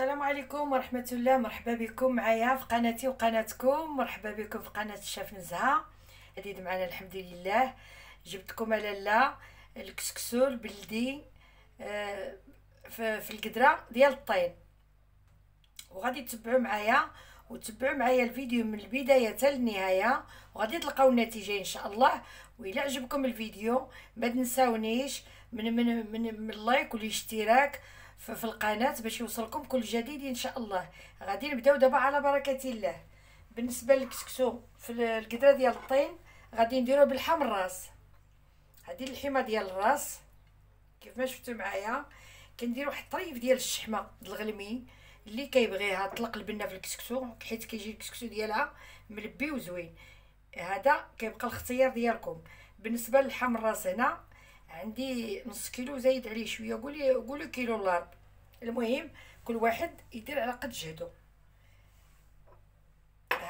السلام عليكم ورحمة الله. مرحبا بكم معايا في قناتي وقناتكم. مرحبا بكم في قناة الشاف نزهة. جديد معنا الحمد لله. جبتكم لالا الكسكسو البلدي آه، في القدرة ديال الطين. وغادي تتبعوا معايا وتبعوا معايا الفيديو من البداية حتى للنهاية وغادي تلقاو النتيجة إن شاء الله. وإلا عجبكم الفيديو ما تنساونيش من من من, من ال like والاشتراك. في القناة باش يوصلكم كل جديد إن شاء الله. غادي نبداو دابا على بركة الله. بالنسبة للكسكسو في القدرة ديال الطين غادي نديروه باللحم الراس. هذه اللحمه ديال الراس. كيف ما شفتوا معايا كنديروا واحد الطريف ديال الشحمة الغلمي اللي كيبغيها تطلق البنة في الكسكسو حيت كيجي الكسكسو ديالها ملبي وزوين. هذا كيبقى الاختيار ديالكم. بالنسبة للحم الراس هنا عندي نص كيلو زايد عليه شوية. قولي قولي كيلو الا المهم كل واحد يدير على قد جهدو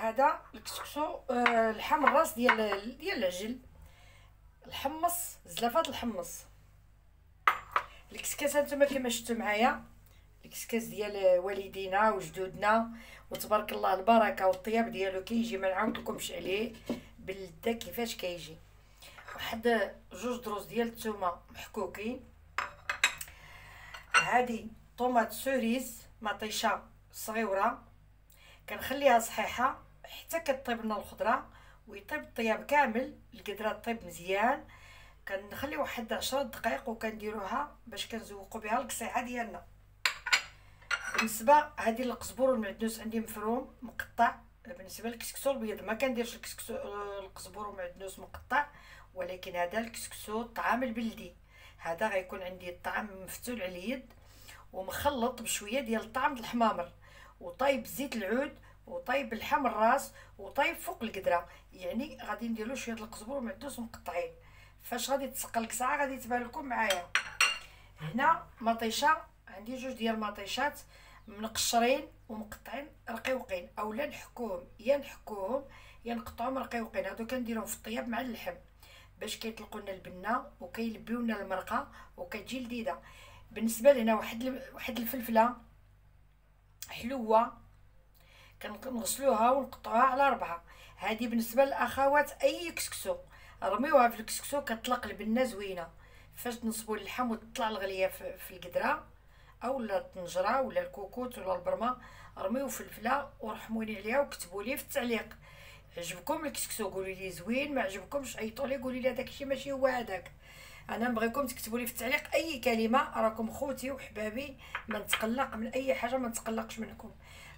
هذا الكسكسو آه لحم الراس ديال ديال العجل. الحمص زلافات الحمص. الكسكاس هانتوما كما شفتوا معايا. الكسكاس ديال والدينا وجدودنا. وتبارك الله البركة والطياب ديالو كيجي ما نعاودلكمش عليه. باللذه كيفاش كيجي. واحد جوج دروس ديال الثومه محكوكين هادي طوماط سوريز مطيشة صغيره كنخليها صحيحة حتى كطيب لنا الخضرة ويطيب الطياب كامل القدرة طيب مزيان. كنخلي واحد عشرة دقائق وكنديروها باش كنزوقوا بها القصيحه ديالنا. بالنسبة هذه القزبور والمعدنوس عندي مفروم مقطع. بالنسبة للكسكسو البيض ما كنديرش الكسكسو القزبور والمعدنوس مقطع. ولكن هذا الكسكسو الطعام البلدي. هذا غيكون عندي الطعام مفتول على اليد ومخلط بشوية ديال الطعم الحمامر. وطايب زيت العود وطايب اللحم الراس وطايب فوق القدرة. يعني غادي نديرو شوية القزبر ومعدوس مقطعين. فاش غادي تسقى الكسعه غادي تبان لكم معايا. هنا مطيشة. عندي جوج ديال المطيشات منقشرين ومقطعين رقيقين أولا نحكوهم. يا نحكوهم يا نقطعوهم رقيقين هادو كنديرهم في الطياب مع اللحم. باش كيطلقوا لنا البنه وكيلبيو لنا المرقة وكتجي لذيذة. بالنسبة لهنا واحد واحد الفلفلة حلوة كنغسلوها ونقطعوها على ربعه هذه بالنسبة للأخوات أي كسكسو. رميوها في الكسكسو كتطلق البنة زوينة. فاش تنصبوا اللحم وتطلع الغلية في القدرة أولا الطنجرة ولا الكوكوت ولا البرمة رميو فلفلة ورحموني عليها وكتبوا لي في التعليق. عجبكم الكسكسو قولوا لي زوين ما عجبكمش عيطوا لي قولوا لي هذاك الشيء ماشي هو هذاك. أنا نبغيكم تكتبوا لي في التعليق أي كلمة راكم خوتي وحبابي ما نتقلق من أي حاجة ما نتقلقش منكم.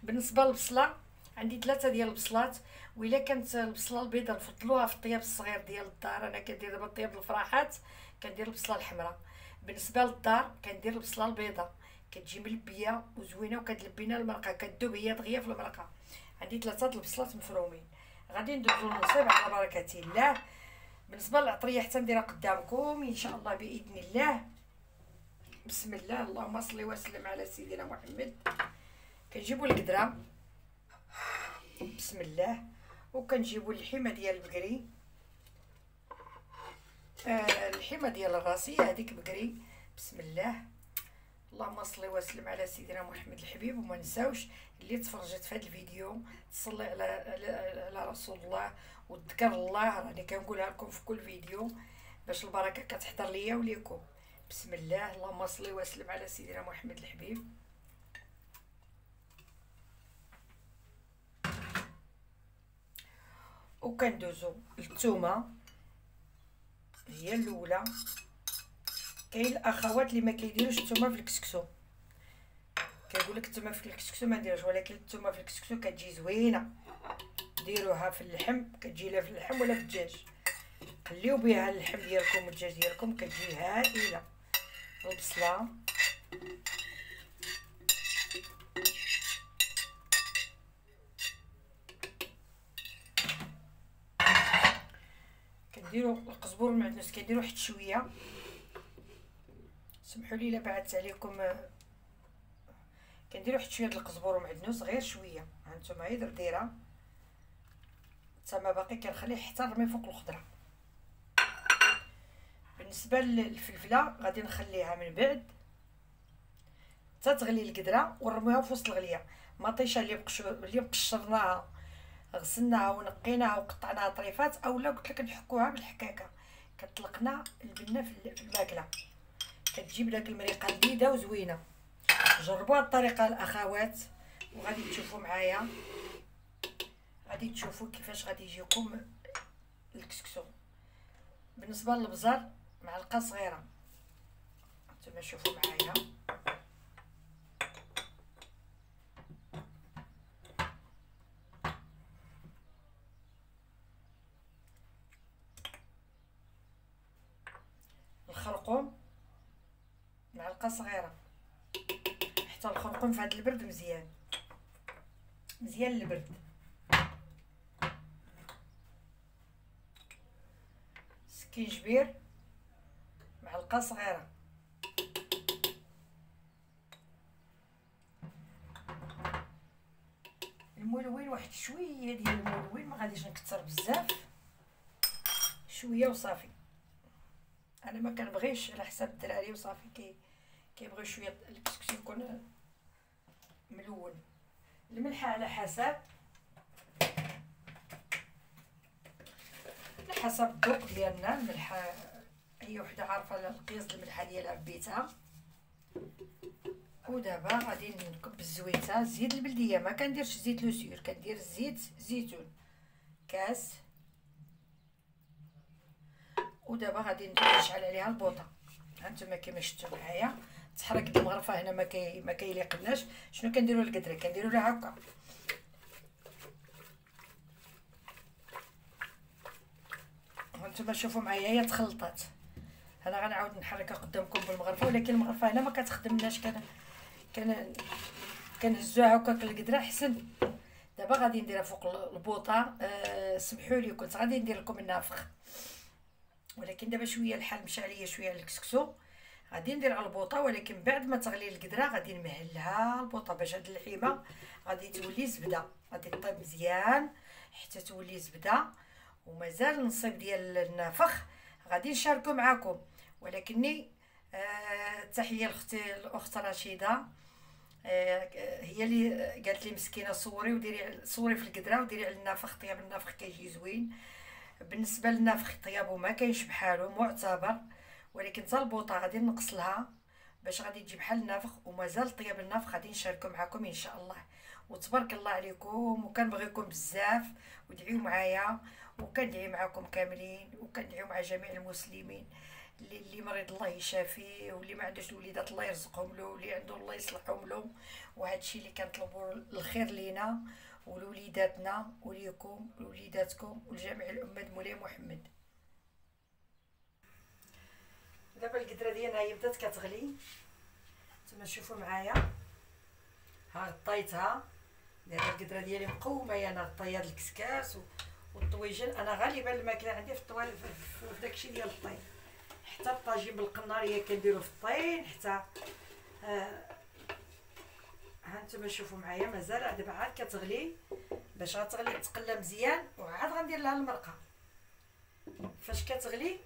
بالنسبة للبصلة عندي ثلاثة ديال البصلات وإلا كانت البصلة البيضاء نفضلوها في الطياب الصغير ديال الدار أنا كندير دابا الطياب الفراحات كندير البصلة الحمراء. بالنسبة للدار كندير البصلة البيضاء. كتجي ملبيه وزوينة وكتلبينا المرقة كدوب هي دغيا في المرقة. عندي ثلاثة البصلات مفرومين. غادي ندوزو للنصيب على بركة الله. بالنسبة للعطرية حتى نديرها قدامكم إن شاء الله بإذن الله. بسم الله اللهم صل وسلم على سيدنا محمد. كنجيبوا القدرة. بسم الله. وكنجيبوا اللحمه ديال البقري آه اللحمه ديال الراسيه هذيك بقري. بسم الله. اللهم صل وسلم على سيدنا محمد الحبيب. وما نساوش اللي تفرجت في هذا الفيديو تصلي على على رسول الله وتذكر الله. راني كنقولها لكم في كل فيديو باش البركة كتحضر ليا وليكم. بسم الله. اللهم صل وسلم على سيدنا محمد الحبيب. وكندوزو الثومه هي الأولى. كاين الاخوات اللي ما كيديروش الثومه في الكسكسو. كيقول لك الثومه في الكسكسو ما نديروش ولكن الثومه في الكسكسو كتجي زوينة. ديروها في اللحم كتجي لا في اللحم ولا في الدجاج. خليو بها اللحم ديالكم والدجاج ديالكم كتجي هائلة. البصله كديروا القزبور والمعدنوس كديروا حتى شوية. سمحوا لي الا بعثت عليكم كنديروا حتى شوية د القزبور ومعدنوس غير شوية. هانتوما هي درديره تما باقي كنخليه حتى نرمي فوق الخضرة. بالنسبة للفلفلة غادي نخليها من بعد. حتى تغلي القدرة ونرميها في وسط الغلية. مطيشة اللي مقشو اللي مقشرناها غسلناها ونقيناها وقطعناها طريفات اولا قلت لك نحكوها بالحكاكة. كطلقنا البنة في الماكلة. كتجيب داك المريقة لذيذه وزوينة. جربوا هاد الطريقة الأخوات وغادي تشوفوا معايا. غادي تشوفوا كيفاش غادي يجيكم الكسكسو. بالنسبة للبزار معلقة صغيرة. نتوما شوفوا معايا. الخرقوم. معلقه صغيرة. حتى الخرقوم في هذا البرد مزيان. مزيان البرد. سكينجبير معلقة صغيرة. الملون واحد شوية ديال الملون ما غاديش نكثر بزاف. شوية وصافي. أنا ما كنبغيش على حساب الدراري وصافي كي كيبغيو شوية الكسكسي يكون ملون. الملح على حسب. على حسب الذوق ديالنا. الملح أي وحدة عارفة القياس الملحة ديالها بيتها. ودابا غادي نكب الزويتة. الزيت البلدية ما كنديرش زيت لوسير كندير زيت زيتون. كاس. ودابا غادي نشعل عليها البوطة. هانتوما كيما شفتوا معايا. تحرك المغرفه هنا ما كي ما كيليقناش. شنو كنديروا القدره كنديروا لها هكا. هانتوما شوفوا معايا هي تخلطات. أنا غنعاود نحركها قدامكم بالمغرفة ولكن المغرفة هنا ما كتخدمناش. كان كان كنهزوها هكاك القدره احسن دابا غادي نديرها فوق البوطة. أه سمحوا لي كنت غادي ندير لكم النافخ. ولكن دابا شوية الحال مشى عليا شوية الكسكسو. غادي ندير على البوطة ولكن بعد ما تغلي القدرة غادي نمهلها البوطة باش هاد اللحيمه غادي تولي زبدة. غادي طيب مزيان حتى تولي زبدة ومازال النصيب ديال النافخ غادي نشاركو معاكم. ولكني آه تحية لأختي الأخت رشيدة. آه هي اللي قالت لي مسكينة صوري وديري صوري في القدرة وديري على النافخ طياب النافخ كيجي زوين. بالنسبة للنافخ طيابو ما كاينش بحالو معتبر. ولكن حتى البوطه غادي نقص لها باش غادي تجي بحال النافخ ومازال طياب النافخ غادي نشاركو معكم إن شاء الله. وتبارك الله عليكم وكنبغيكم بزاف ودعيو معايا وكندعي معكم كاملين وكندعيو مع جميع المسلمين. اللي اللي مريض الله يشافيه واللي ما عندوش الوليدات الله يرزقهم له واللي عنده الله يصلحهم له. وهذا الشيء اللي كنطلبوا الخير لينا ولوليداتنا وليكم ولوليداتكم ولجميع الأمة مولاي محمد. دابا القدرة ديالنا هي بدات كتغلي. نتوما شوفوا معايا. ها غطيتها دابا القدرة ديالي مقومة أنا غطيت الكسكاس والطويجن أنا غالبا الماكلة عندي في الطوال في داكشي ديال الطين. حتى الطاجين بالقناريه كنديرو في الطين حتى آه ها نتوما شوفوا معايا. مازال دابا عاد كتغلي. باش غتغلي تقلى مزيان وعاد غندير لها المرقة. فاش كتغلي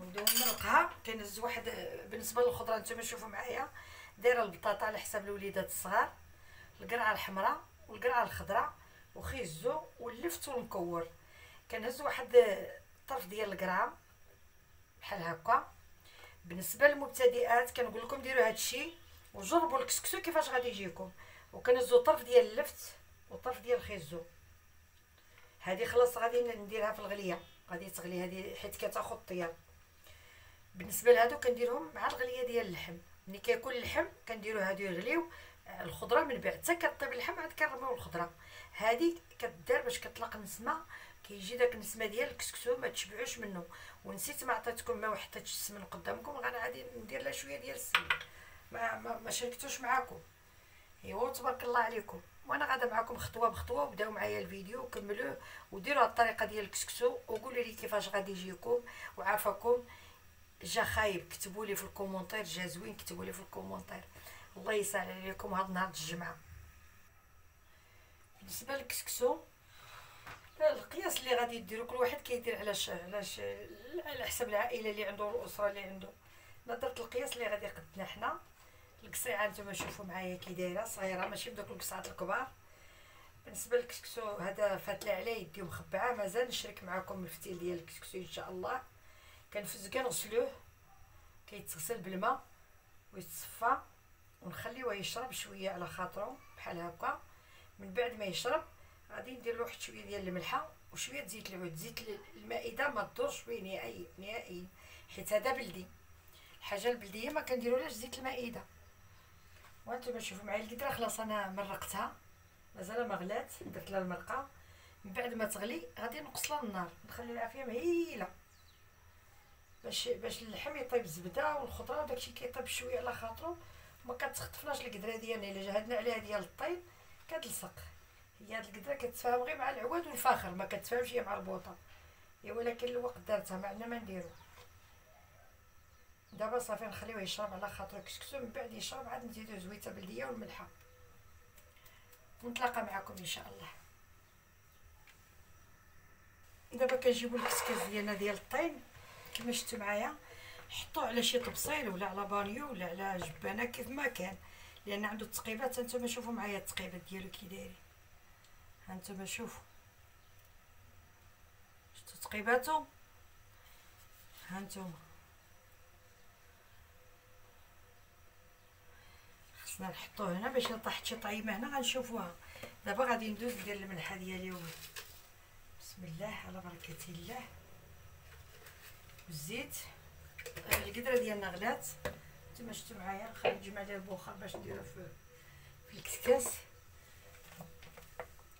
ندير نرقها كنهز واحد بالنسبة للخضرة نتوما شوفوا معايا. دايرة البطاطا على حساب الوليدات الصغار القرعة الحمراء والقرعة الخضراء وخيزو واللفت والمكور كنهز واحد الطرف ديال القرعة بحال هكا. بالنسبة للمبتدئات كنقول لكم ديروا هادشي وجربوا الكسكسو كيفاش غادي يجيكم. وكنهزو طرف ديال اللفت وطرف ديال الخيزو هذه خلاص غادي نديرها في الغلية. غادي تغلي هذه حيت كتاخذ طياب. بالنسبة لهادو كنديرهم مع الغلية ديال اللحم. ملي كيكون اللحم كنديرو هادو يغليو الخضرة من بعد. حتى كطيب اللحم عاد كنرميو الخضرة. هادي كدار باش كطلق نسمة. كيجي داك النسمة ديال الكسكسو ما تشبعوش منه ونسيت ما عطيتكم ما وحطيتش السمن قدامكم غادي ندير لها شوية ديال السمن. ما ما, ما شاركتوش معاكم. أيوا تبارك الله عليكم. وأنا غادا معكم خطوة بخطوة وبداو معايا الفيديو وكملوه وديروا الطريقة ديال الكسكسو وقولوا لي كيفاش غادي يجيكم وعافاكم. جا خايب كتبوا لي في ال commentaire جا زوين كتبوا لي في ال commentaire. الله يسهل عليكم هاد نهار الجمعة. بالنسبة للكسكسو القياس اللي غادي ديرو كل واحد كيدير علاش علاش على حسب العائلة اللي عنده الاسره اللي عنده. أنا درت القياس اللي غادي قدنا حنا القصيعة نتوما شوفوا معايا كي دايرة صغيرة ماشي بدوك القصعات الكبار. بالنسبة للكسكسو هذا فاتله على يدي ومخبعه مازال نشرك معكم الفتيل ديال الكسكسو إن شاء الله. كنفزو كنغسلوه كيتغسل بالماء ويتصفى ونخليوه يشرب شوية على خاطرو بحال هكا. من بعد ما يشرب غادي ندير واحد شوية ديال الملحة وشوية زيت العود. زيت المائدة ما تضرش فيه نهائي نهائي حيت هذا بلدي. الحاجة البلدية ما كنديرولهاش زيت المائدة. وأنتم شوفوا معايا القدرة خلاص أنا مرقتها. مازال ما غلات درت لها المرقة. من بعد ما تغلي غادي نقص لها النار نخلي العافية مهيلة. باش باش اللحم يطيب الزبده والخضره وداكشي كيطيب شوية على خاطرو. ما كتخطفناش القدرة ديالنا. إلا جهدنا عليها ديال الطيب كتلصق. هي هاد القدرة كتفاهم غير مع العواد والفاخر. ما كتفاهمش هي مع البوطة. يا ولكن الوقت دارتها ما عندنا ما نديرو. دابا صافي نخليوه يشرب على خاطرو كسكسو من بعد يشرب عاد نزيدو زويتة بلديه والملحة. ونتلاقى معكم إن شاء الله. دابا كنجيبو الكسكس ديالنا ديال الطين. كما شفتوا معايا؟ حطوه على شي طبسيل ولا على بانيو ولا على جبانة كيف ما كان. لأن عنده التقيبات هانتوما شوفوا معايا التقيبات ديالو كي دايرين هانتوما شوفوا شفتوا تقيباتو؟ هانتوما خصنا نحطوه هنا باش طاحت شي طعيمة هنا غنشوفوها. دابا غادي ندوز ندير الملحة ديالي بسم الله على بركة الله. والزيت. القدرة ديالنا غلات. نتوما شفتوا معايا نخلي نجمع ليها البخار باش نديرو في في الكسكاس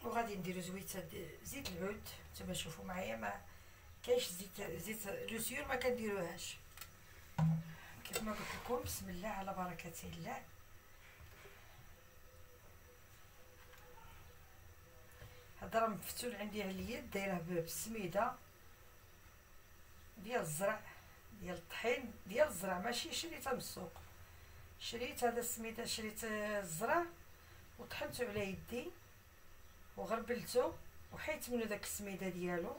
وغادي نديرو زويته زيت العود. نتوما شوفوا معايا ما كاينش زيت زيت لوسيور ما كنديروهاش. كيف ما قلت لكم بسم الله على بركة الله. هذا راه مفتول عندي على اليد دايره بالسميده ديال الزرع ديال الطحين ديال الزرع ماشي شريتها من السوق. شريت هذا السميده شريت الزرع وطحنته على يدي وغربلته وحيت منو داك السميدة ديالو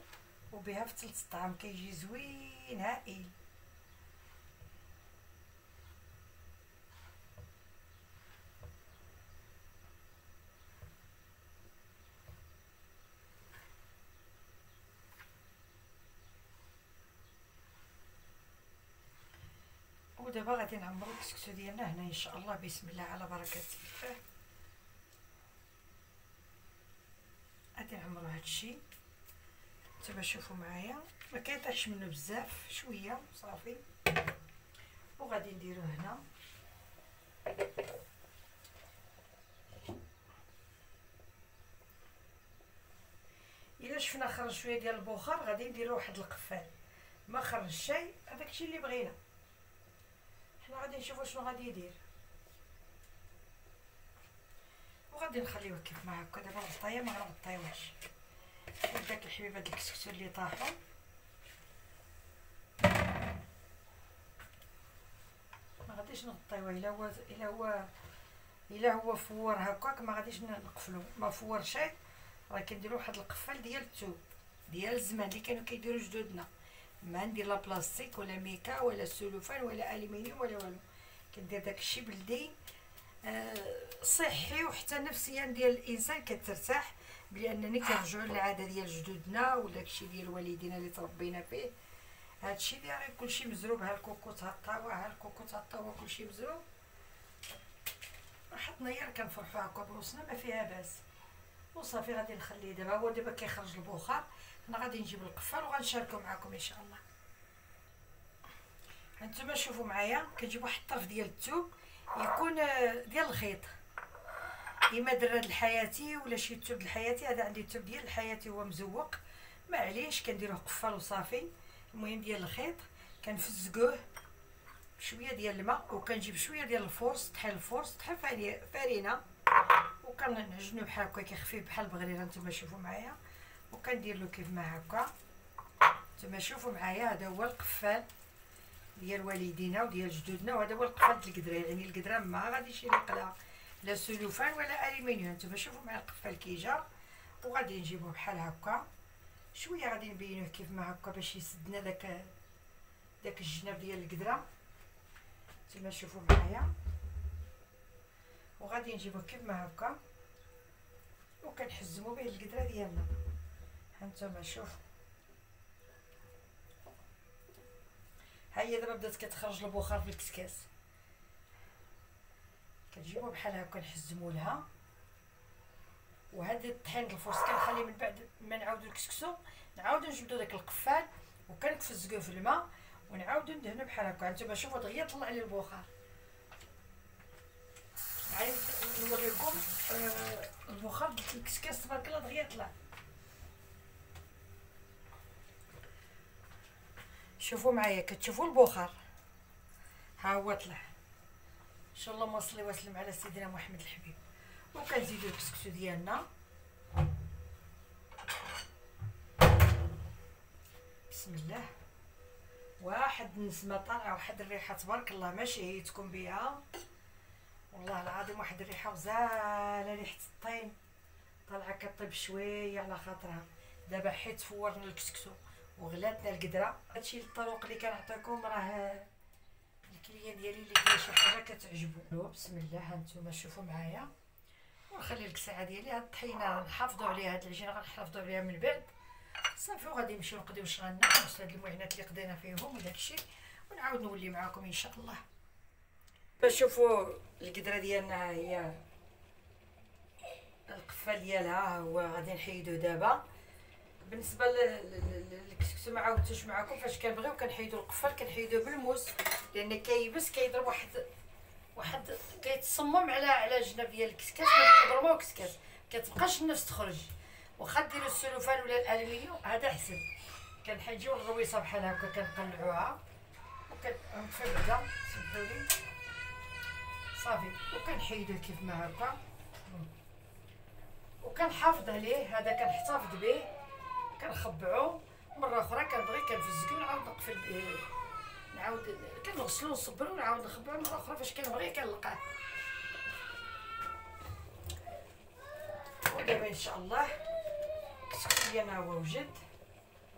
وبها فتلت الطعام كيجي زوين هائل. ودابا غادي نعمرو الكسكسو ديالنا هنا إن شاء الله. بسم الله على بركه الله غادي نعمرو هادشي نتوما شوفوا معايا. ما كيطيحش منه بزاف شوية صافي. وغادي نديرو هنا. إلا شفنا خرج شوية ديال البخار غادي نديرو واحد القفال. ما خرج شيء هذاك الشيء اللي بغينا. حنا غادي نشوفو شنو غادي يدير. وغادي نخليوه كيف ما هكا دابا الغطايه ما غنغطيوهاش. داك الحبيبات الكسكسو اللي طاحوا ما غاديش نغطيوه. إلا هو إلا هو إلا هو فور هكاك ما غاديش نقفلو. ما فور شيء راه كنديرو واحد القفال ديال الثوب ديال الزمان اللي كانوا كيديروا جدودنا. ما ندير لا بلاستيك ولا ميكا ولا سلوفان ولا الومنيوم ولا والو. كندير داكشي بلدي آه صحي وحتى نفسيا ديال الإنسان كترتاح بانني كنرجعوا للعادة ديال جدودنا ولا داكشي ديال والدينا اللي تربينا فيه. هادشي ديال كلشي مزروب ها الكوكو تهطاوا ها الكوكو تهطاوا كلشي مزروب. حطنا غير كنفرحوا هكا بروسنا ما فيها باس. وصافي غادي نخليه دابا هو دابا كيخرج البخار. أنا غادي نجيب القفال وغنشاركو معكم إن شاء الله. هانتوما شوفوا معايا كنجيب واحد الطرف ديال الثوب يكون آه، ديال الخيط. اما درا د الحياتي ولا شي ثوب الحياتي هذا عندي الثوب ديال الحياتي هو مزوق. معليش كنديروه قفال وصافي. المهم ديال الخيط كنفزقوه بشوية ديال الماء وكنجيب شوية ديال ال force طحين ال force طحين فرينه وكنعجنو بحال هكا كيخفيف بحال البغريره نتوما شوفوا معايا. وكندير له كيف ما هكا. نتوما شوفوا معايا هذا هو القفال ديال والدينا وديال جدودنا وهذا هو القفال ديال القدره يعني القدره ما غاديش يليق لها لا سلوفان ولا الومنيوم نتوما شوفوا معايا القفال كي جا وغادي نجيبوه بحال هكا. شوية غادي نبينوه كيف ما هكا باش يسدنا داك داك الجناب ديال القدره نتوما شوفوا معايا. وغادي نجيبوه كيف ما هكا. وكنحزمو به القدرة ديالنا. هانتوما شوف. ها هي دابا بدات كتخرج البخار في الكسكاس. كتجيبو بحال هكا نحزمو لها. وهذا الطحين الفرص كنخلي من بعد ما نعاودو نكسكسو نعاودو نجبدو داك القفال وكنكفزكوه في الماء ونعاودو ندهنو بحال هكا. نتوما شوفوا دغيا طلع لي البخار. عايز نوريكم البخار ديال الكسكاس تبارك الله دغيا طلع. شوفوا معايا كتشوفوا البخار؟ ها هو طلع. إن شاء الله ما صلي وسلم على سيدنا محمد الحبيب. وكنزيدو الكسكسو ديالنا. بسم الله. واحد النسمه طالعه واحد الريحة تبارك الله ما شهيتكم بها. والله العظيم واحد الريحة غزاله ريحة الطين. طالعة كطيب شوية على خاطرها. دابا حيت فورنا الكسكسو وغلاتنا القدرة. هادشي الطرق اللي كنعطيكم راه الكليان ديالي اللي كاين شي حاجة كتعجبو. بسم الله. هانتوما شوفوا معايا. ونخلي لك الساعة ديالي. هاد الطحينة نحافظوا عليها. هاد العجينة غنحافظوا عليها من بعد. صافي وغادي نمشيو نقضيو شغلنا نغسلو هاد المعينات اللي قضينا فيهم وداكشي ونعاود نولي معاكم إن شاء الله. باش شوفوا القدرة ديالنا. هي القفال ديالها. هو غادي نحيدو دابا. بالنسبة للكسكسو ما عاودتوش معكم فاش كنبغيو كنحيدو القفال كنحيدوه بالموس لأن كيبس كيضرب واحد واحد كيتصمم على على جناب ديال الكسكاس ما كسكاس كتبقاش النفس تخرج. واخا ديروا السلوفان ولا الالومنيوم هذا احسن كنحيدو الرويصة بحال هكا كنقلعوها. وكنطفي البدا سمحولي صافي. وكنحيدو كيف ما هكا. وكنحافظ عليه. هذا كنحتفظ به. كنخبعو مرة أخرى كنبغي كنفزكو ونعاود نقفل به نعاود كنغسلو نصبرو ونعاود نخبعو مرة أخرى فاش كنبغي كنلقاه. ودابا إن شاء الله كسكسي ديالنا هو وجد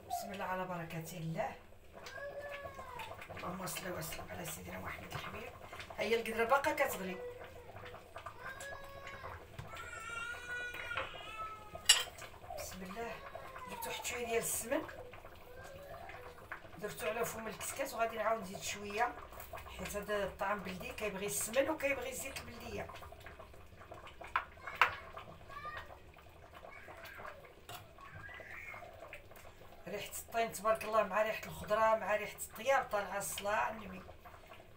بسم الله على بركة الله. اللهم صل وسلم على سيدنا محمد الحبيب. هي القدرة باقا كتغلي بسم الله درت واحد شوية ديال السمن درتو على فم الكسكاس وغادي نعاود نزيد شوية حيت هذا الطعام بلدي كيبغي السمن وكيبغي الزيت البلدية. ريحة الطين تبارك الله مع ريحة الخضرة مع ريحة الطياب طالعة الصلاع النمي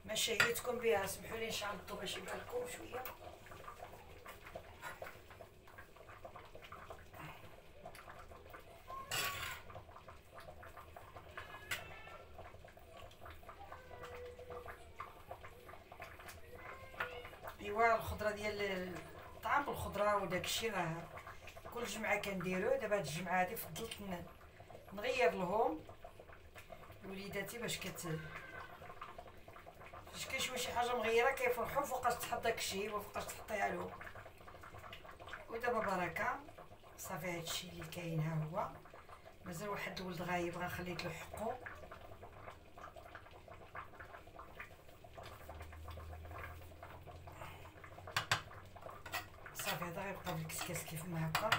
ما شهيتكم بها سمحوا لي نشعل الضو باش يبان لكم شوية ايوا الخضرة ديال طعام الخضره وداك الشيء راه كل جمعة كنديروه دابا هاد الجمعة هادي فضلت نغير لهم وليداتي باش كت فاش كيشوفوا شي حاجة مغيرة كيفرحوا فوقاش تحط داكشي وفوقاش تحطيها لهم ودابا بركة صافي هادشي اللي كاين ها هو. مازال واحد الولد غايب غنخليه له حقه صافي هذا بالكسكاس كيف ما هكا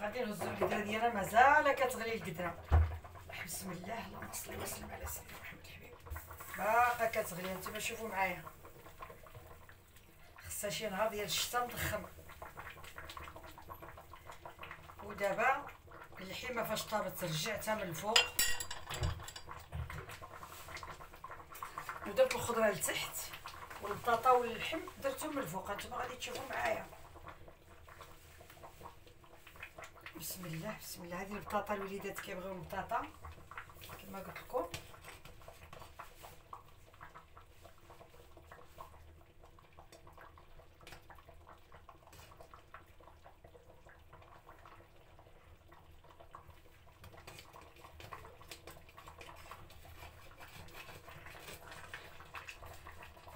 غادي نهزو القدره ديالنا مازال كتغلي القدره بسم الله اللهم صل وسلم على سيدنا محمد الحبيب باقا كتغلي نتوما شوفوا معايا خصها شي نهار ديال الشتا مضخمه ودابا اللحيمه فاش طابت رجعتها من الفوق. ودرت الخضرة لتحت والبطاطا واللحم درتهم من الفوق. هانتوما غادي تشوفوا معايا. بسم الله بسم الله. هذه البطاطا الوليدات كيبغيو البطاطا كما قلت لكم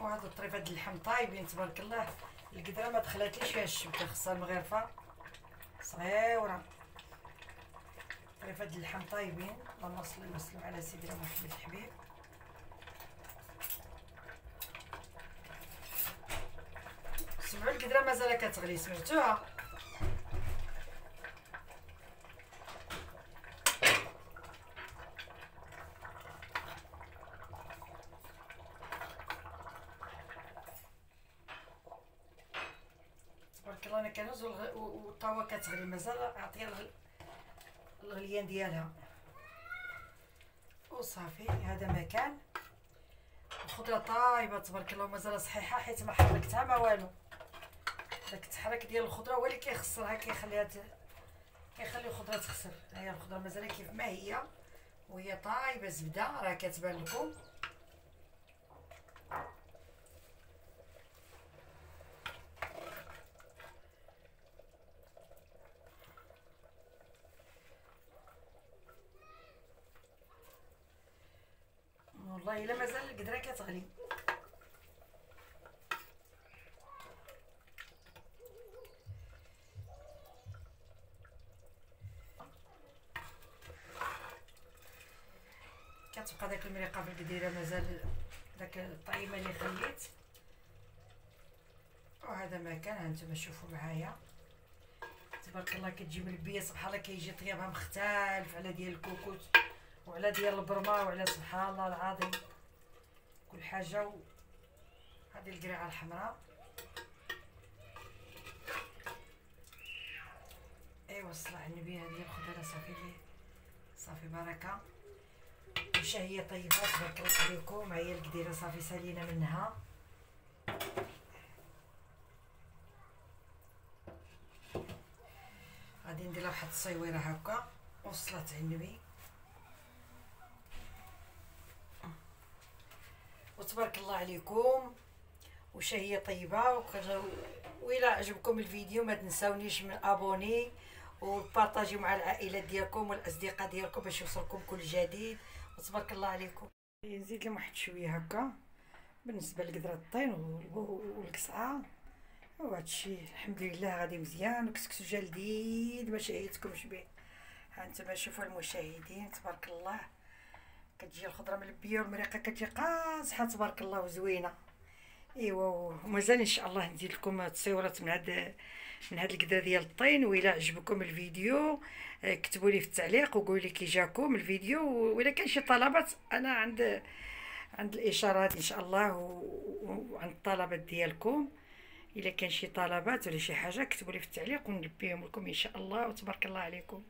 وهذا الطريف طايبين تبارك الله القدرة ما دخلاتليش فيها الشبكة خصها المغرفه صغيرة. طريف هاد اللحم طايبين. اللهم صل وسلم على سيدنا محمد الحبيب. سمعوا القدرة مازال كتغلي سمعتوها تبارك الله أنا كنوز والطاوه كتغلي مازال عطيها الغليان ديالها وصافي هذا مكان الخضره طايبه تبارك الله مازال صحيحة حيت ما حركتها ما والو. داك التحرك ديال الخضرة هو اللي كيخسرها كيخليها كيخلي الخضرة تخسر. هي الخضرة مازال كيف ما هي؟ وهي طايبة زبدة راه كتبان لكم. والله إلا مازال القدرة كتغلي كتبقى داك المريقه في القديره مازال داك الطعيمه اللي خليت وهذا ما كان هانتوما شوفوا معايا. تبارك الله كتجي ملبيه سبحان الله كيجي طيابها مختلف على ديال الكوكوت وعلى ديال البرمة وعلى سبحان الله العظيم. كل حاجة و... هذه القريعة الحمراء. أيوا على النبي هذه الخضره صافي لي صافي بركة. وشهية طيبة تبارك الله عليكم. هي القديرة صافي سالينا منها. غادي ندير واحد الصيويره هكا على النبي وتبارك الله عليكم وشهيه طيبة وإلا عجبكم الفيديو ما تنساونيش من أبوني وبارطاجيو مع العائلات ديالكم والأصدقاء ديالكم باش يوصلكم كل جديد. وتبارك الله عليكم. نزيد لهم واحد شوية هكا بالنسبة لقدرة الطين والقصعة. وهذا الشيء الحمد لله غادي مزيان وكسكسو جلديد ما شهيتكمش به ها انتما شوفوا المشاهدين تبارك الله. كتجي الخضرة ملبيه والمريقه كتجي قاصحة تبارك الله وزوينة. إيوا ومازال إن شاء الله ندير لكم تصويرات من هاد من هاد القدا ديال الطين وإلا عجبكم الفيديو آه، كتبوا لي في التعليق وقولوا لي كي جاكم الفيديو وإلا كان شي طلبات أنا عند عند الإشارات إن شاء الله وعند الطلبات ديالكم. إلا كان شي طلبات ولا شي حاجة كتبوا لي في التعليق ونلبيهم لكم إن شاء الله. وتبارك الله عليكم.